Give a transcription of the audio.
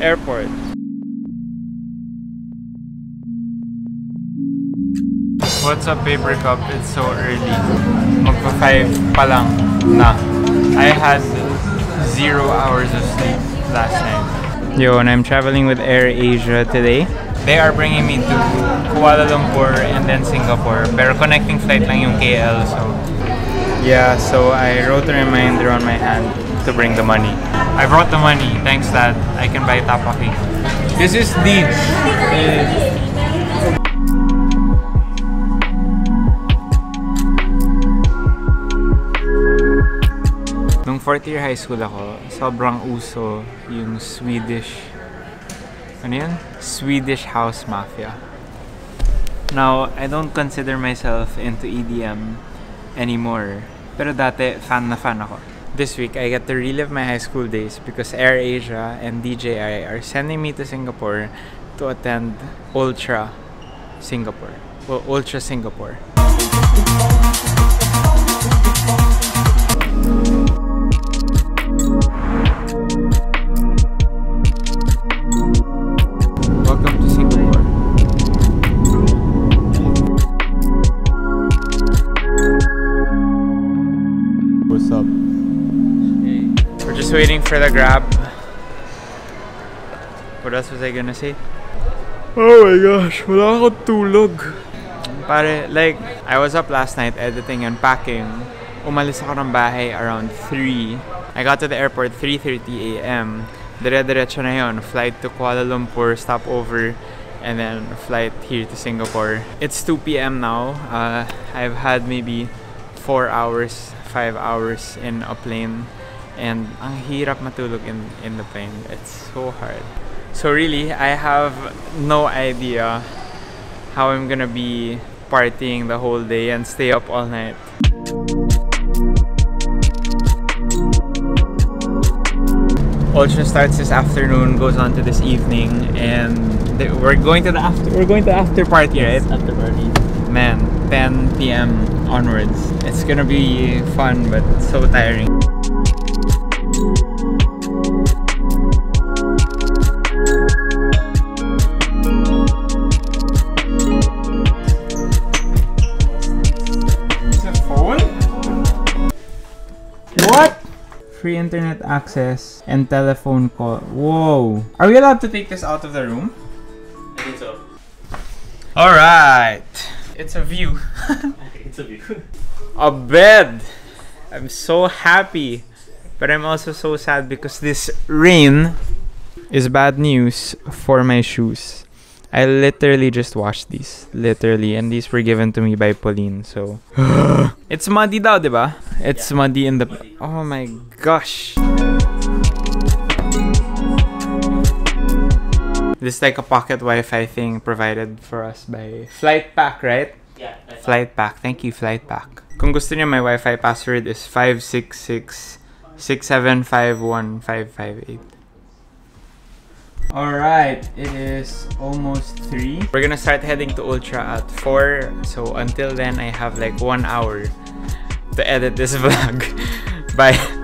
airport. What's up, Paper Cup? It's so early. Magpa 5 pa lang na. I had zero hours of sleep last night. Yo, and I'm traveling with Air Asia today. They are bringing me to Kuala Lumpur and then Singapore. Pero connecting flight lang yung KL, so... Yeah, so I wrote a reminder on my hand to bring the money. I brought the money, thanks that I can buy tapaki. This is Deeds. Nung fourth year high school ako, sobrang uso yung Swedish, ano yun? Swedish house mafia. Now, I don't consider myself into EDM anymore. Pero dati, fan na fan ako. This week, I get to relive my high school days because AirAsia and DJI are sending me to Singapore to attend Ultra Singapore. Well, Ultra Singapore. Welcome to Singapore. What's up? Just waiting for the grab. What else was I gonna say? Oh my gosh, wala akong tulog. Pare, like, I was up last night editing and packing. Umalis ako ng bahay around 3. I got to the airport 3.30 a.m. Dire-diretso na yun. Flight to Kuala Lumpur, stopover, and then flight here to Singapore. It's 2 p.m. now. Uh, I've had maybe 4 hours, 5 hours in a plane. And ang hirap matulog in, in the plane. It's so hard. So really, I have no idea how I'm gonna be partying the whole day and stay up all night. Ultra starts this afternoon, goes on to this evening, and we're going to the after we're going to after party, right? After party. Man, 10 p.m. onwards. It's gonna be fun, but so tiring. Free internet access and telephone call. Whoa. Are we allowed to take this out of the room? I think so. Alright. It's a view. It's a view. a bed. I'm so happy. But I'm also so sad because this rain is bad news for my shoes. I literally just washed these. Literally. And these were given to me by Pauline. So. it's muddy daw, diba? It's Yeah. muddy in the. Oh my gosh. This is like a pocket Wi Fi thing provided for us by Flight Pack, right? Yeah. Thought- Flight Pack. Thank you, Flight Pack. Kung gusto niyo, my Wi-Fi password is 566-6751-558. Alright, it is almost 3. We're gonna start heading to Ultra at 4. So until then, I have like 1 hour to edit this vlog. Bye.